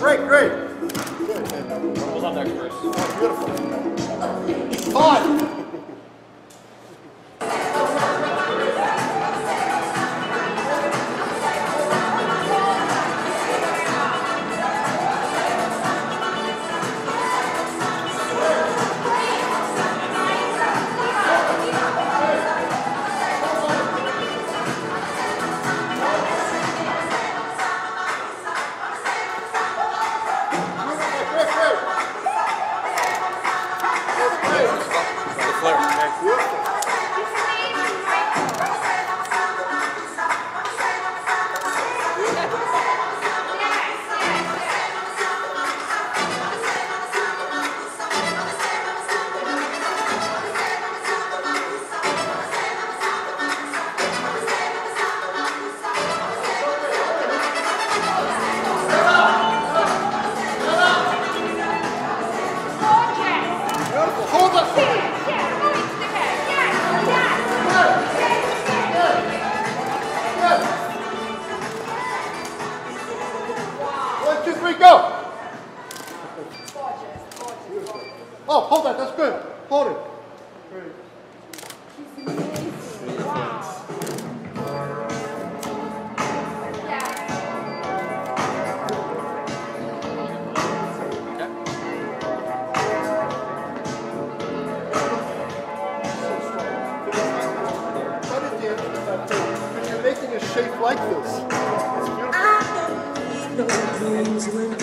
Great, great. Good. Hold on next first. Oh, beautiful. Todd! One, two, three, go. Oh, hold that. That's good. Hold it. Great. like this. It's beautiful.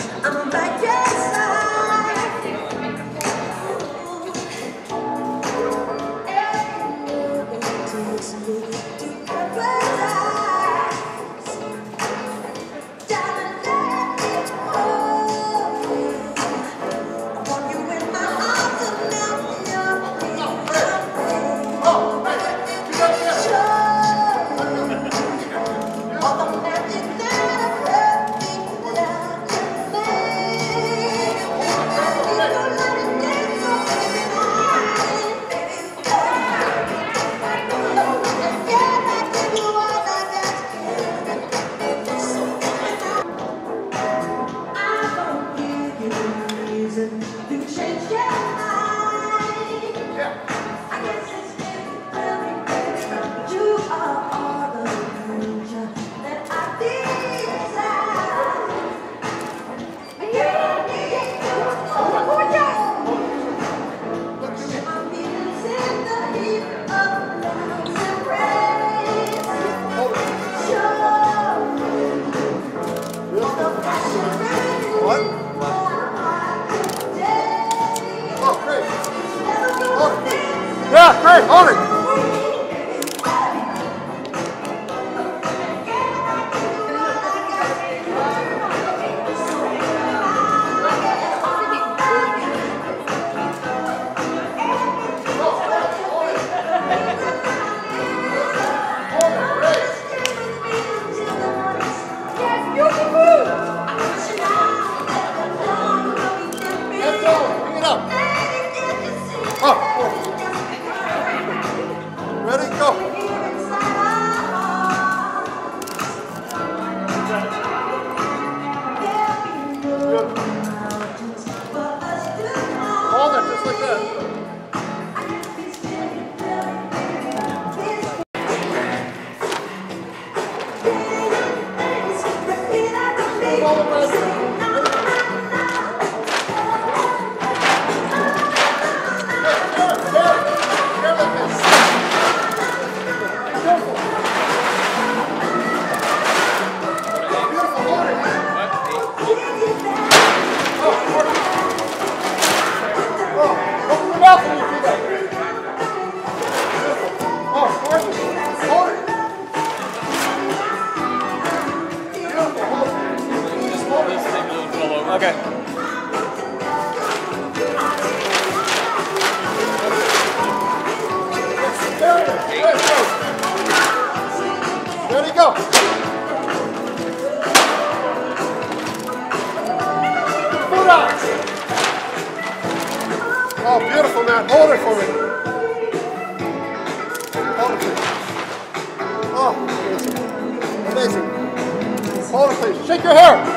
volta para all over. Okay. Ready, go. Oh, beautiful, man. Hold it for me. Hold it, please. Oh, amazing. Hold it, please. Shake your hair.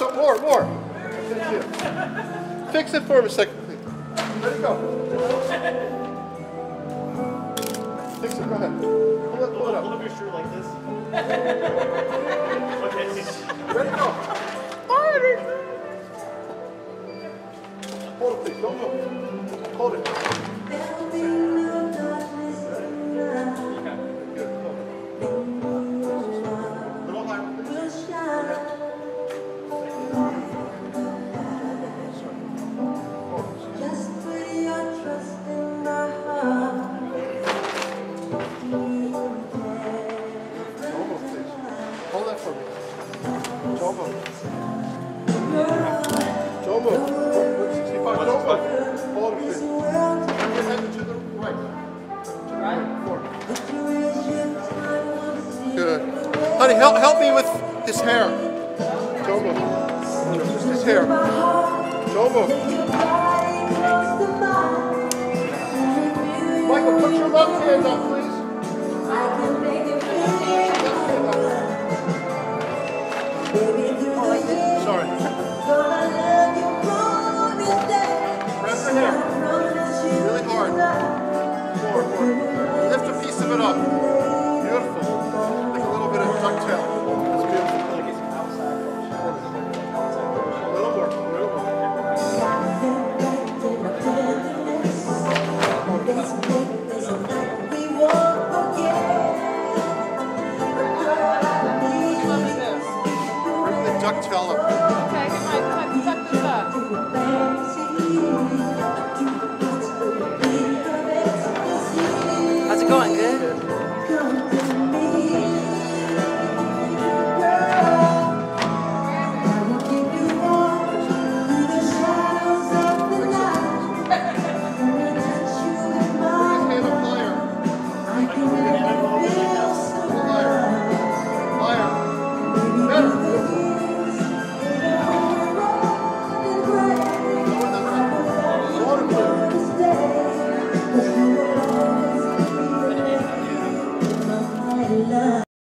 Pull it some more, more. Thank you. Fix it for him a second, please. Ready, go. Fix it, go ahead. Pull it, pull it up. Hold up your shirt like this. okay. Ready, go. Hold it, please. Don't move. Hold it. Honey, help, help me with this hair. Jomo. Just his hair. Jomo. Michael, put your left hand up, please.